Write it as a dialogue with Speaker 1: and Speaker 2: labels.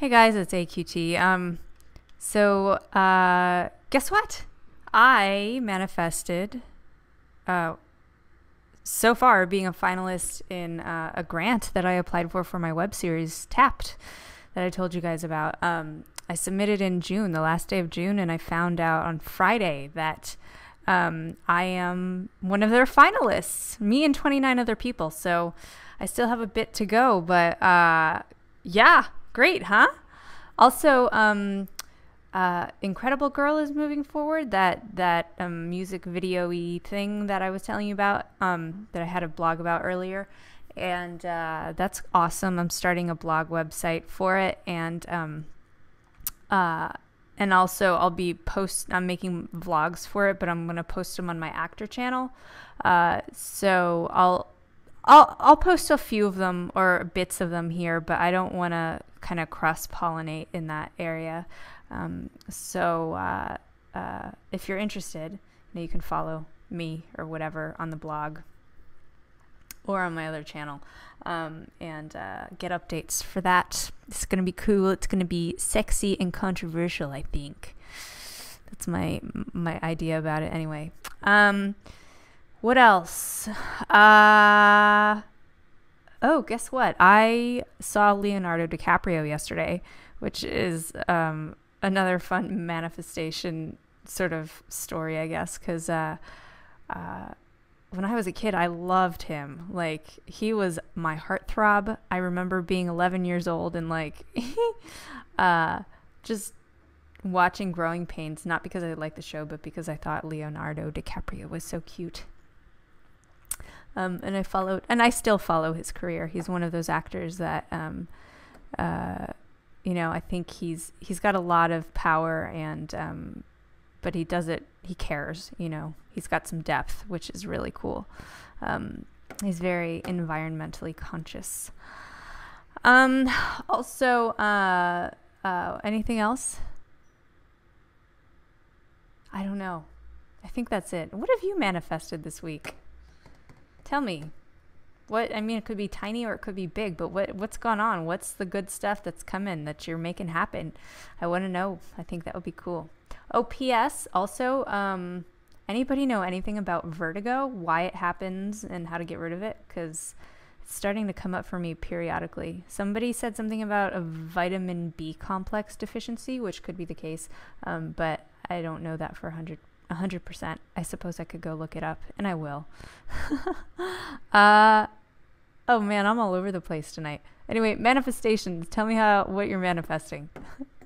Speaker 1: Hey guys, it's AQT. Um, so uh, guess what? I manifested. Uh, so far, being a finalist in uh, a grant that I applied for for my web series Tapped, that I told you guys about. Um, I submitted in June, the last day of June, and I found out on Friday that um, I am one of their finalists. Me and 29 other people. So I still have a bit to go, but uh, yeah, Great, huh? Also, um, uh, Incredible Girl is moving forward. That that um, music video-y thing that I was telling you about, um, that I had a blog about earlier, and uh, that's awesome. I'm starting a blog website for it, and um, uh, and also I'll be post. I'm making vlogs for it, but I'm gonna post them on my actor channel. Uh, so I'll I'll I'll post a few of them or bits of them here, but I don't want to kind of cross pollinate in that area. Um, so uh, uh, if you're interested, you, know, you can follow me or whatever on the blog or on my other channel um, and uh, get updates for that. It's gonna be cool. It's gonna be sexy and controversial. I think that's my my idea about it. Anyway. Um, what else? Uh, oh, guess what? I saw Leonardo DiCaprio yesterday, which is um, another fun manifestation sort of story, I guess, because uh, uh, when I was a kid, I loved him. Like, he was my heartthrob. I remember being 11 years old and, like, uh, just watching Growing Pains, not because I liked the show, but because I thought Leonardo DiCaprio was so cute. Um, and I followed, and I still follow his career. He's one of those actors that, um, uh, you know, I think he's he's got a lot of power, and um, but he does it. He cares. You know, he's got some depth, which is really cool. Um, he's very environmentally conscious. Um, also, uh, uh, anything else? I don't know. I think that's it. What have you manifested this week? Tell me. What I mean, it could be tiny or it could be big, but what what's gone on? What's the good stuff that's coming that you're making happen? I want to know. I think that would be cool. Oh, P.S. Also, um, anybody know anything about vertigo? Why it happens and how to get rid of it? Because it's starting to come up for me periodically. Somebody said something about a vitamin B complex deficiency, which could be the case, um, but I don't know that for 100 100%. I suppose I could go look it up, and I will. uh, oh man, I'm all over the place tonight. Anyway, manifestations. Tell me how what you're manifesting.